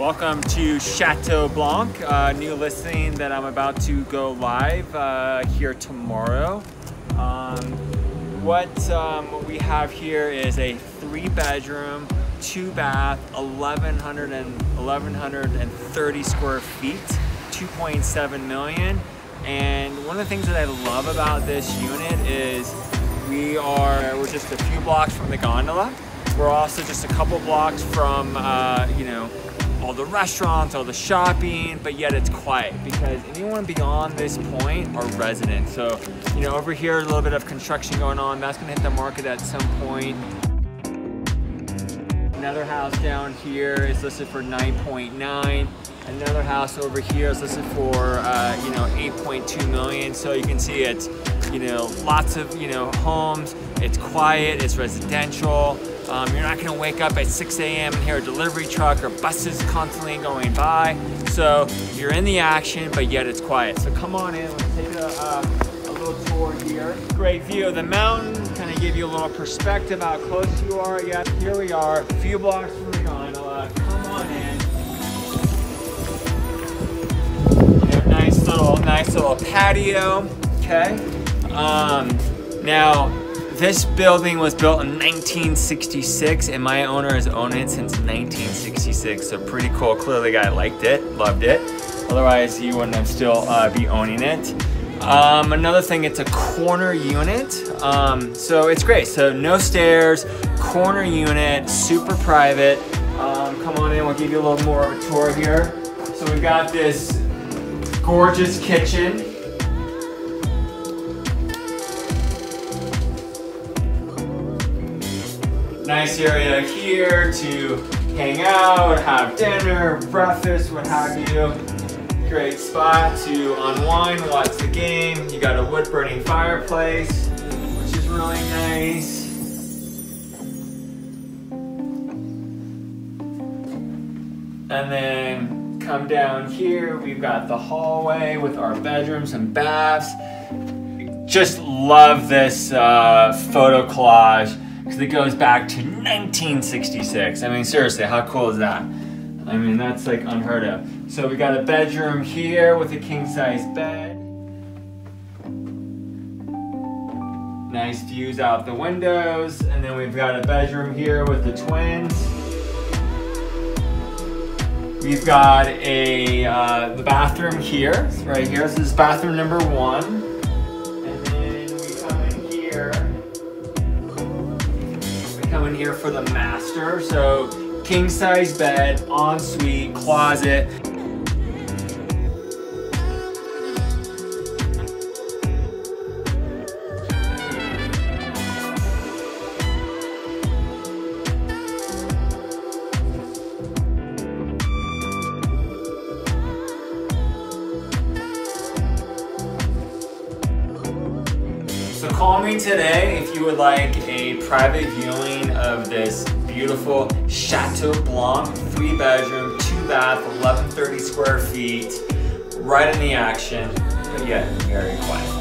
Welcome to Chateau Blanc, a new listing that I'm about to go live uh, here tomorrow. Um, what um, we have here is a three bedroom, two bath, 1100 and 1130 square feet, 2.7 million. And one of the things that I love about this unit is we are, we're just a few blocks from the gondola. We're also just a couple blocks from, uh, you know, all the restaurants, all the shopping, but yet it's quiet because anyone beyond this point are residents. So, you know, over here, a little bit of construction going on. That's gonna hit the market at some point. Another house down here is listed for 9.9. Another house over here is listed for, uh, you know, 8.2 million. So you can see it's, you know, lots of, you know, homes. It's quiet, it's residential. Um, you're not gonna wake up at 6 a.m. and hear a delivery truck or buses constantly going by. So you're in the action, but yet it's quiet. So come on in, let's take a, uh, a little tour here. Great view of the mountain, kind of give you a little perspective how close you are. Yeah, here we are, a few blocks from the gondola. Come on in. Nice little, nice little patio, okay? Um, now, this building was built in 1966 and my owner has owned it since 1966. So pretty cool. Clearly guy liked it, loved it. Otherwise he wouldn't have still uh, be owning it. Um, another thing, it's a corner unit. Um, so it's great. So no stairs, corner unit, super private. Um, come on in, we'll give you a little more of a tour here. So we've got this gorgeous kitchen. Nice area here to hang out, have dinner, breakfast, what have you. Great spot to unwind, watch the game. You got a wood burning fireplace, which is really nice. And then come down here, we've got the hallway with our bedrooms and baths. Just love this uh, photo collage because it goes back to 1966. I mean, seriously, how cool is that? I mean, that's like unheard of. So we got a bedroom here with a king size bed. Nice views out the windows. And then we've got a bedroom here with the twins. We've got a uh, the bathroom here, right here. This is bathroom number one. Here for the master. So king size bed, ensuite, closet. So call me today if you would like a private viewing this beautiful Chateau Blanc, three bedroom, two bath, 1130 square feet, right in the action, but yet very quiet.